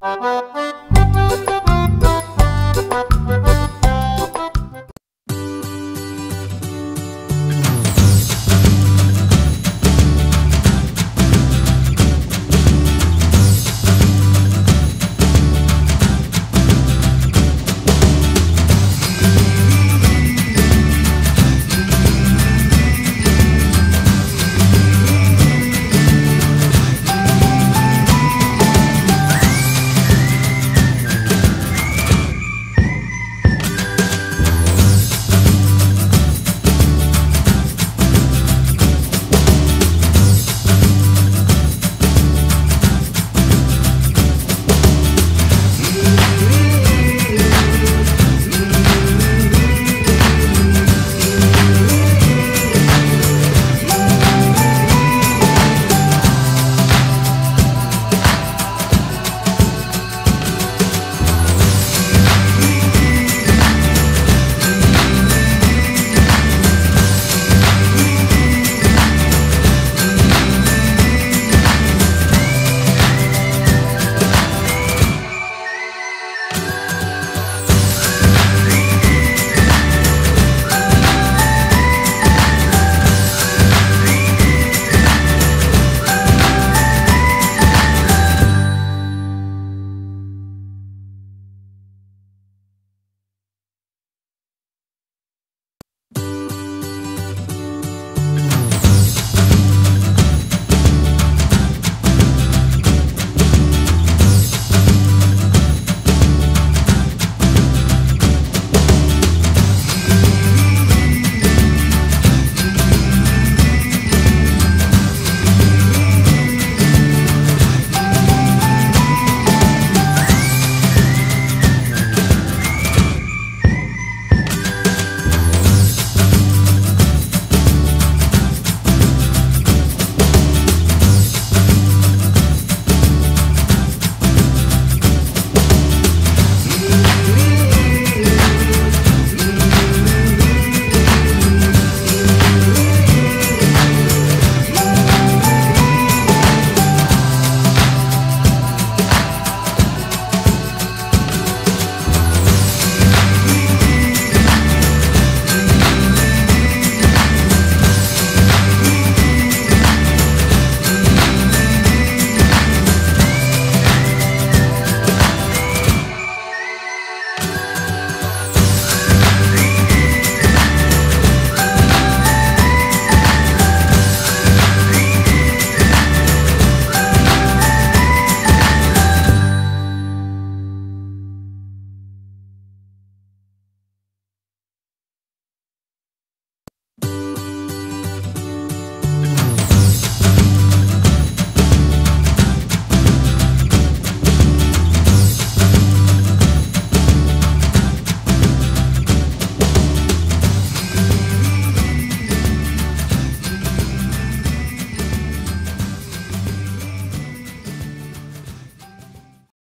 Bye.